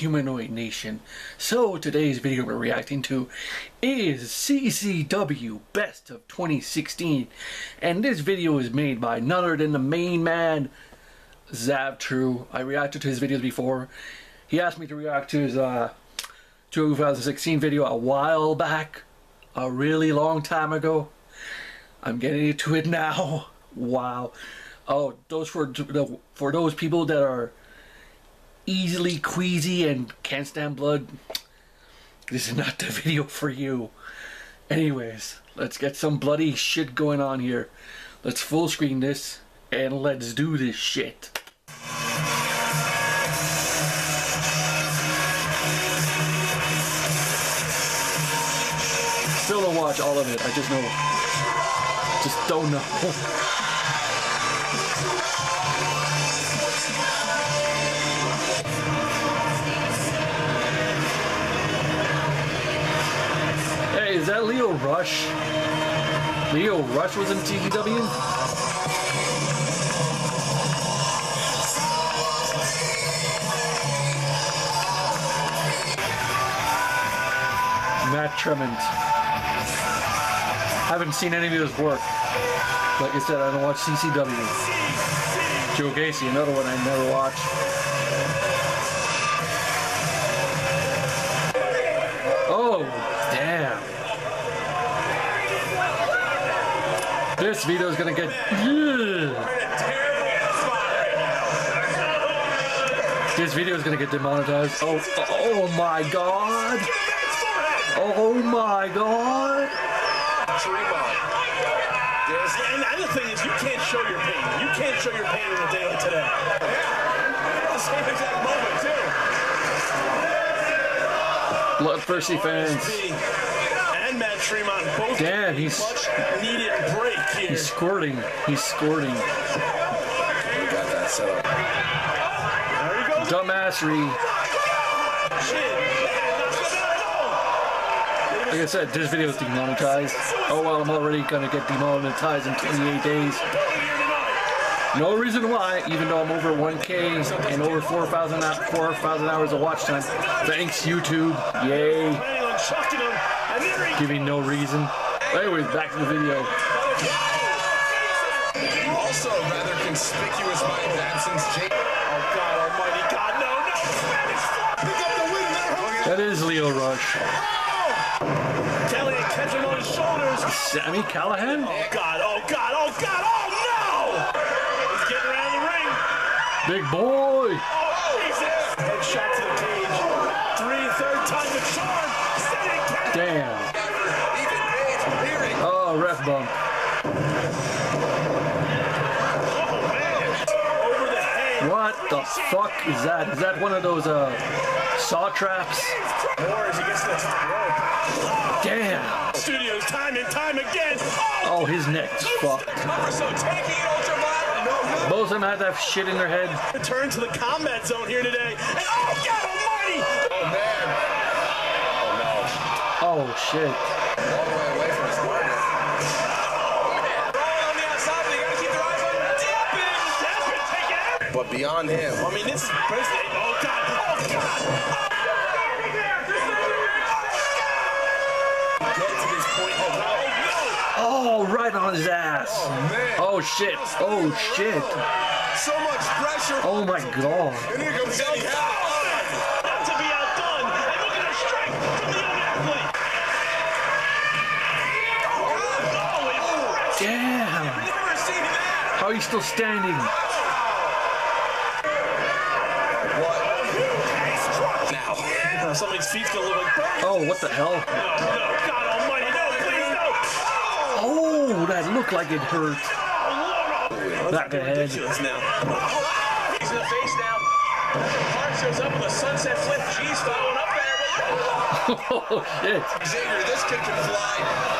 Humanoid Nation? So, today's video we're reacting to is CZW Best of 2016. And this video is made by none other than the main man, Xav tru. I reacted to his videos before. He asked me to react to his uh, 2016 video a while back. A really long time ago. I'm getting into it now. Wow. Oh, those for for those people that are easily queasy and can't stand blood, this is not the video for you. Anyways, let's get some bloody shit going on here. Let's full screen this and let's do this shit. Still don't watch all of it, I just know. Just don't know. Rush? Lio Rush was in CZW? Matt Tremont. I Haven't seen any of his work. Like I said, I don't watch CZW. Joe Gacy, another one I never watched. This video is gonna get. This video is gonna get demonetized. Oh, oh my god! Oh my god! And the thing is, you can't show your pain. You can't show your pain in a day like today. Yeah, the same exact moment too. Bloodthirsty fans and Matt Tremont both Damn, he's much needed break here. He's squirting. He's squirting. We got that set up. There he goes. Dumbassery. Like I said, this video is demonetized. Oh well, I'm already gonna get demonetized in 28 days. No reason why, even though I'm over 1K and over 4,000 4, hours of watch time. Thanks, YouTube. Yay. Giving no reason. Anyways, back to the video. Also, rather conspicuous by his absence, Jake. Oh, God almighty. God, no, no. Pick up the win there. That is Lio Rush. Oh. Kelly catching on his shoulders. Sami Callihan? Oh, God, oh, God, oh, God, oh, no. He's getting around the ring. Big boy. Oh, Jesus. Headshot to the cage. Three, third time the charm. Damn. Oh, ref bump. What the fuck is that? Is that one of those uh, saw traps? Damn. Studios time and time again. Oh, his neck's fucked. Both of them had that shit in their head. Return to the combat zone here today. And oh, God Oh. Oh, shit. All the way away from his partner. But beyond him. I mean, this is basically. Oh, God. Oh, God. Oh, oh, right on his ass. Oh, man. Oh, shit. Oh, shit. So much pressure. Oh, my God. And here comes Eddie Howe. Damn. Oh, How are you still standing? Now. Somebody's feet's gonna look like. Oh, what the hell? No, no, God almighty, no, please, no. Oh, that looked like it hurt. Oh, Back ahead. ridiculous now. He's in the face now. Hart shows up with a sunset flip G's following up there. oh, shit. Xavier, this kid can fly.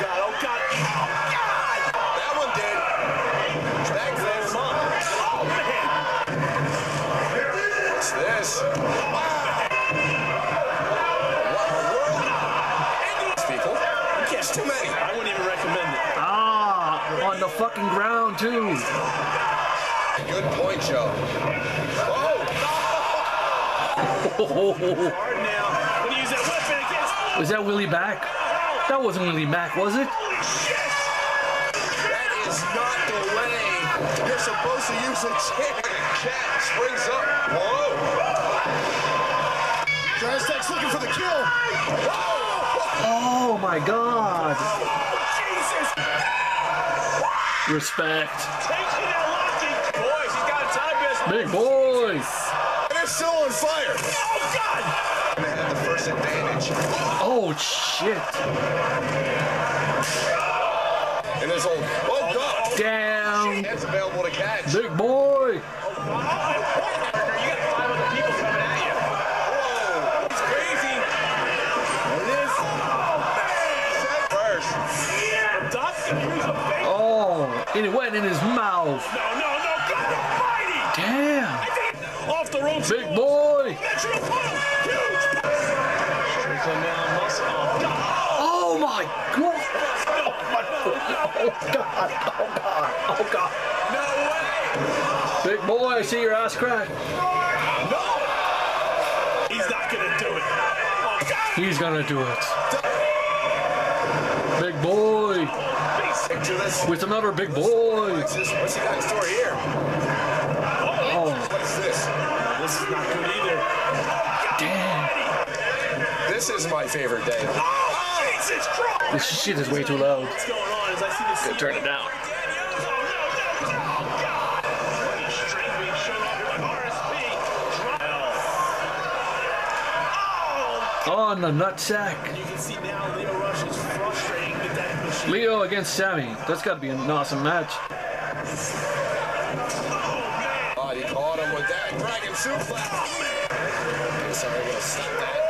God. Oh, God. Oh, God. That one did. That Come goes. on. Oh, man. What's this? Wow. What in the world? People. It's too many. I wouldn't even recommend it. Ah, on the fucking ground too. Good point, Joe. Oh, Hard now. When you use that weapon against. Was that Willie Mack? That wasn't really Mack, was it? Holy shit. that is not the way you're supposed to use a chair. Cat springs up. Whoa. Drastek's looking for the kill. Oh my god. Respect. Taking that locking. Boys, he's got a time. Big boy. And it's still on fire. Oh, God. Gonna have the first advantage. Oh shit. And there's old. Oh, God. Damn. That's available to catch. Big boy. You got five other people coming at you. Whoa. It's crazy. There it is. Set first. From Dustin, here's a fake. Oh, and it went in his mouth. No, no, no. God almighty. Damn. Off the ropes. Big boy. Metro Puddle. Huge. Strickland now muscle. Oh, God. Oh my god. Oh god. Oh god. Oh god. No way. Big boy, I see your ass crack. No. He's not going to do it. Oh, God. He's gonna do it. Big boy. Stick to. With another big boy. What's this? What's he got in store here? This is my favorite day. Oh, Jesus Christ. This shit is way too loud. What's going on as I see this? Turn it down. On the nutsack. You can see now Lio Rush is frustrating with that machine. Lio against Sami. That's gotta be an awesome match. Oh, he caught him with that dragon suplex. Oh, okay, sorry, I'm gonna stop that.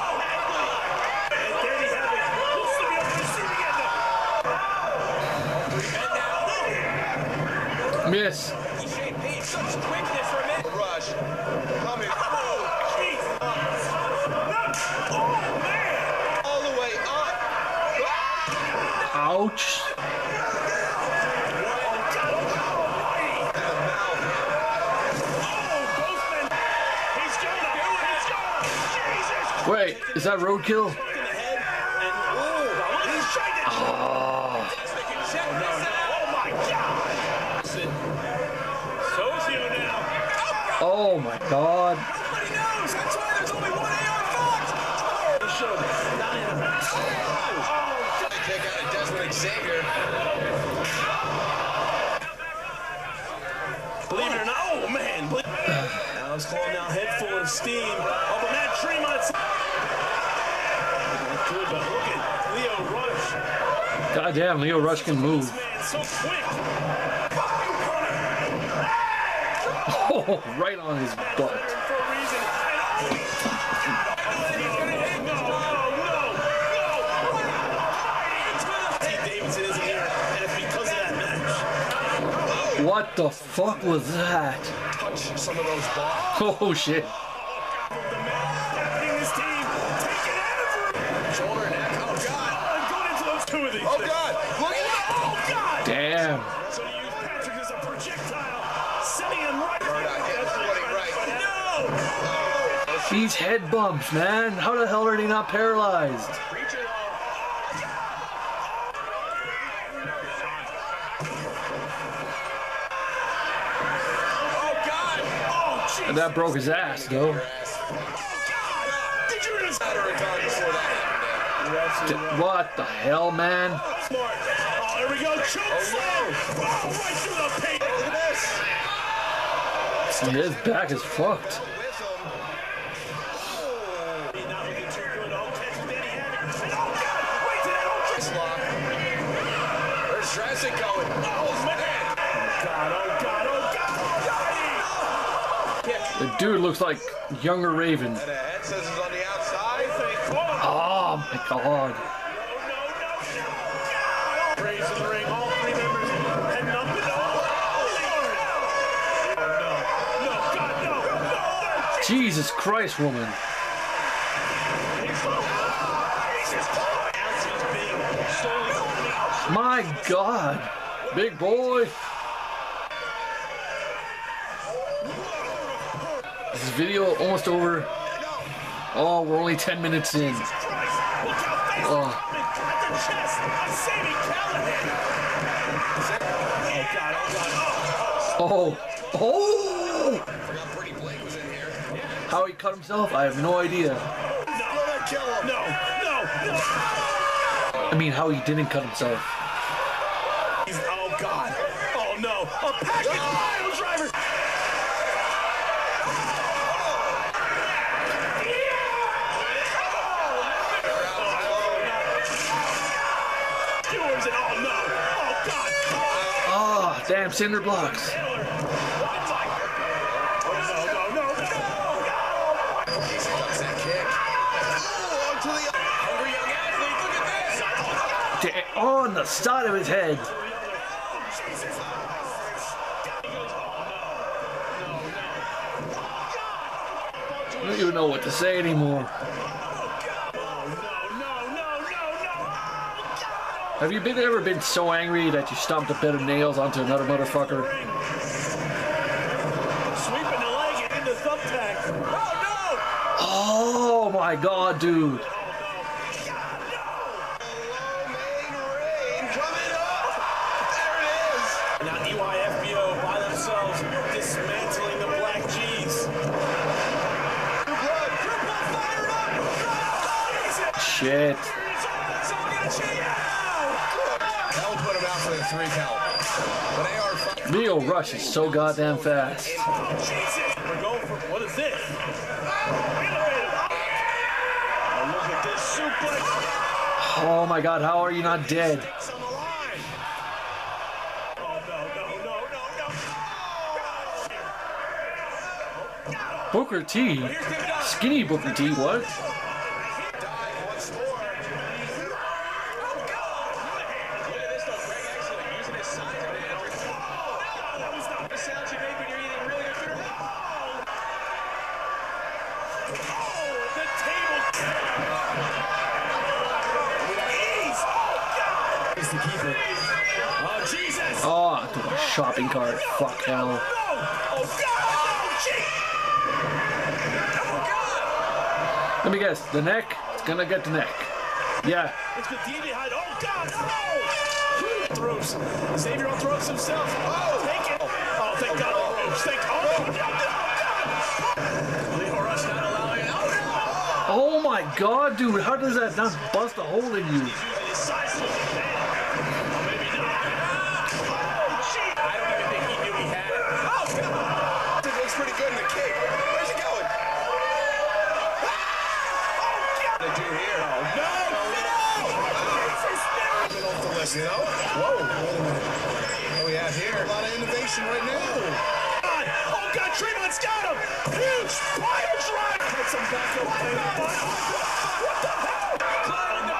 up. Ouch. Wait, is that roadkill? Oh my god. Kick out of Desmond Xavier. Believe it or not, oh man! Now it's calling now head full of steam. Oh, but Matt Tremont's good, but look at Lio Rush. God damn, Lio Rush can move. Man, so quick. Oh, right on his butt. What the fuck was that? Touch some of those. Oh shit. These head bumps, man. How the hell are they not paralyzed? And that broke his ass, though. Did you just... Matter of time before that happened. D- What the hell, man? Oh, here we go. Choke. Oh, right through the paint. Look at this. His back is fucked. Where's going? Oh, man. God. Oh, God. Oh, God. Oh, The dude looks like younger Raven. And a head says it's on My god. Big boy. This video almost over. Oh, we're only 10 minutes in. Oh. Oh. Oh! Forgot Pretty Blake was in here. How he cut himself? I have no idea. Kill. No, no, no. I mean, how he didn't cut himself. He's, oh, God. Oh, no. A package pile driver. Yours and oh, no. Oh, God. Ah, damn cinder blocks. No, no, no, no. Easy ducks that kick. Oh, onto the hungry young athlete. Look at this. Da- on the side of his head. I don't even know what to say anymore. Have you been ever been so angry that you stomped a bit of nails onto another motherfucker? Sweeping the leg into thumbtack. Oh, no! Oh my god, dude. Low main rain coming up. There it is. no. Now EYFBO by themselves dismantling the Black G's. Shit. That will put him out for the three count. But Lio Rush is so goddamn fast. Jesus! We're going for what is this? Oh, look at this suplex. Oh my god, how are you not dead? Booker T? Skinny Booker T, what? Dive once more. The Let me guess. The neck? It's gonna get the neck. Yeah. It's behind. Oh, God. No. Throws. Xavier will throws himself. Oh, take it. Oh, thank God. ropes. Thank Oh, no, no, God. Lio Rush not allowing it. Oh, no. Oh my god, dude. How does that not bust a hole in you? Using his size to man. Oh, maybe not. Oh, gee. I don't even think he knew he had it. Oh, God. It looks pretty good in the kick. Where's he going? What they do here? No, no. Jesus, no. Off the list, you know? Whoa. Wait a minute. What do we have here? A lot of innovation right now. God. Oh, God, Tremont's got him. Huge pile drive. Puts him back up. What the hell? Climbing the.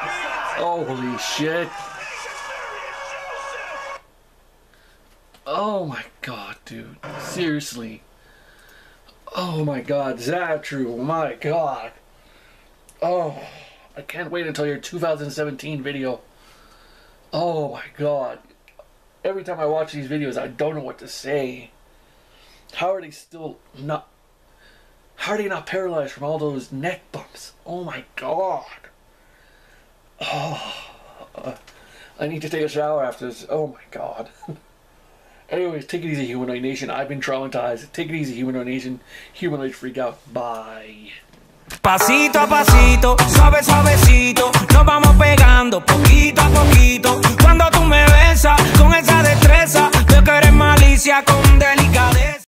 Holy shit. Oh my god, dude. Seriously. Oh my god, Zatru, my god. Oh, I can't wait until your 2017 video. Oh my god. Every time I watch these videos, I don't know what to say. How are they still not. How are they not paralyzed from all those neck bumps? Oh my god. Oh, uh, I need to take a shower after this. Oh my god. Anyways, take it easy, Humanoid Nation. I've been traumatized. Take it easy, Humanoid Nation. Humanoid freak out. Bye. Pasito a pasito, suave suavecito, nos vamos pegando poquito a poquito. Cuando tú me besas con esa destreza, veo que eres malicia con delicadeza.